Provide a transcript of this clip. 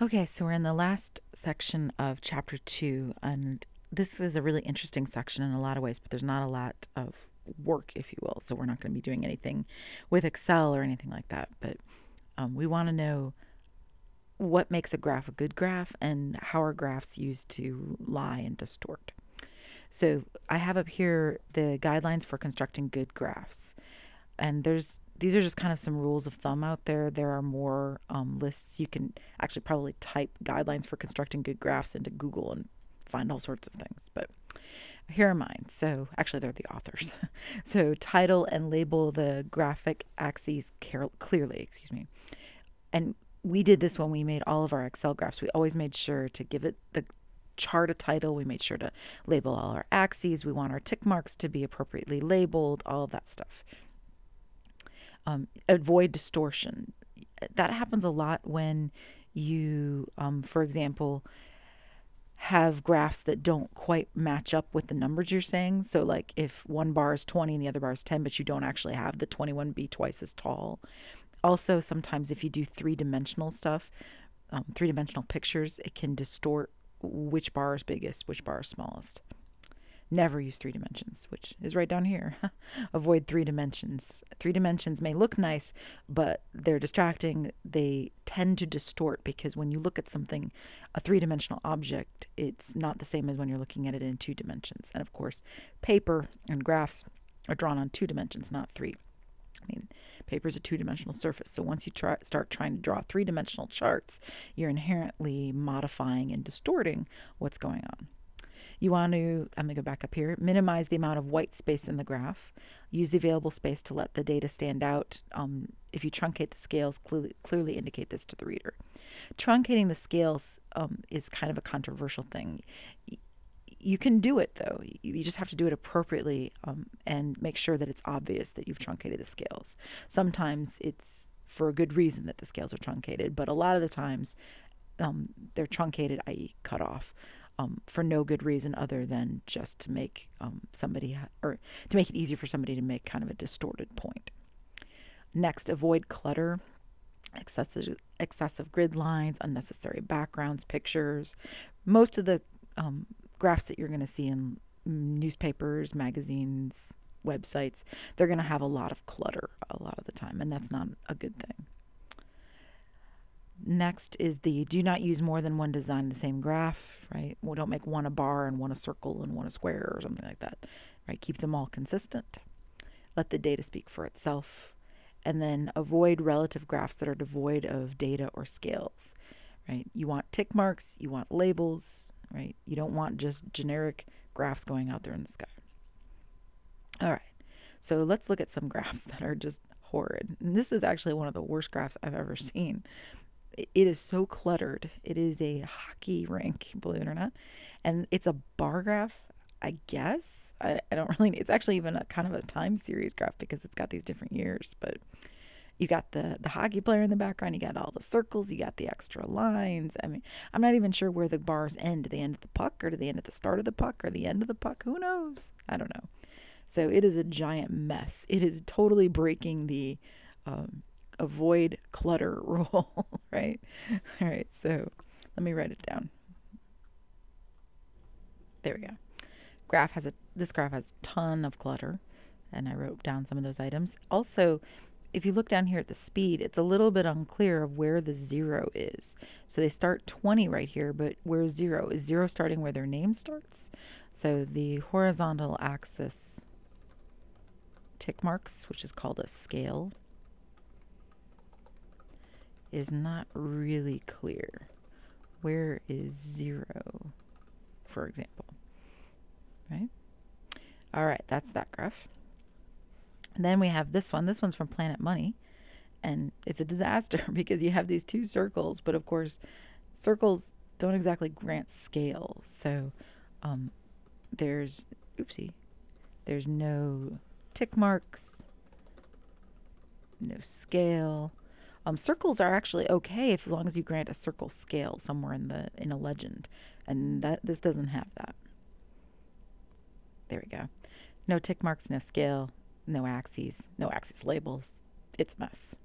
Okay, so we're in the last section of chapter two, and this is a really interesting section in a lot of ways, but there's not a lot of work, if you will. So we're not going to be doing anything with Excel or anything like that. But um, we want to know what makes a graph a good graph and how are graphs used to lie and distort. So I have up here the guidelines for constructing good graphs. And there's these are just kind of some rules of thumb out there. There are more um, lists. You can actually probably type guidelines for constructing good graphs into Google and find all sorts of things. But here are mine. So actually, they're the authors. so title and label the graphic axes clearly. Excuse me. And we did this when we made all of our Excel graphs. We always made sure to give it the chart a title. We made sure to label all our axes. We want our tick marks to be appropriately labeled, all of that stuff um, avoid distortion. That happens a lot when you, um, for example, have graphs that don't quite match up with the numbers you're saying. So, like if one bar is 20 and the other bar is 10, but you don't actually have the 21 be twice as tall. Also, sometimes if you do three dimensional stuff, um, three dimensional pictures, it can distort which bar is biggest, which bar is smallest. Never use three dimensions, which is right down here. Avoid three dimensions. Three dimensions may look nice, but they're distracting. They tend to distort because when you look at something, a three dimensional object, it's not the same as when you're looking at it in two dimensions. And of course, paper and graphs are drawn on two dimensions, not three. I mean, paper is a two dimensional surface. So once you try, start trying to draw three dimensional charts, you're inherently modifying and distorting what's going on. You want to, I'm going to go back up here, minimize the amount of white space in the graph. Use the available space to let the data stand out. Um, if you truncate the scales, clearly, clearly indicate this to the reader. Truncating the scales um, is kind of a controversial thing. You can do it though. You just have to do it appropriately um, and make sure that it's obvious that you've truncated the scales. Sometimes it's for a good reason that the scales are truncated, but a lot of the times um, they're truncated, i.e., cut off um, for no good reason other than just to make um, somebody or to make it easier for somebody to make kind of a distorted point. Next, avoid clutter, excessive excessive grid lines, unnecessary backgrounds, pictures. Most of the um, graphs that you're going to see in newspapers, magazines, websites, they're going to have a lot of clutter a lot of the time, and that's not a good thing. Next is the do not use more than one design in the same graph, right? Well, don't make one a bar and one a circle and one a square or something like that, right? Keep them all consistent. Let the data speak for itself. And then avoid relative graphs that are devoid of data or scales, right? You want tick marks, you want labels, right? You don't want just generic graphs going out there in the sky. All right, so let's look at some graphs that are just horrid. And this is actually one of the worst graphs I've ever seen it is so cluttered. It is a hockey rink, believe it or not. And it's a bar graph, I guess. I, I don't really, it's actually even a kind of a time series graph because it's got these different years. But you got the, the hockey player in the background, you got all the circles, you got the extra lines. I mean, I'm not even sure where the bars end. Do they end at the puck or do they end at the start of the puck or the end of the puck? Who knows? I don't know. So it is a giant mess. It is totally breaking the um, avoid clutter rule, right? All right, so let me write it down. There we go. Graph has a this graph has a ton of clutter, and I wrote down some of those items. Also, if you look down here at the speed, it's a little bit unclear of where the zero is. So they start 20 right here, but where's zero? Is zero starting where their name starts? So the horizontal axis tick marks, which is called a scale, is not really clear. Where is zero, for example? Right? All right, that's that graph. Then we have this one. This one's from Planet Money. And it's a disaster because you have these two circles, but of course, circles don't exactly grant scale. So um, there's, oopsie, there's no tick marks, no scale. Um, circles are actually okay if, as long as you grant a circle scale somewhere in the in a legend, and that this doesn't have that. There we go. No tick marks, no scale, no axes, no axis labels. It's a mess.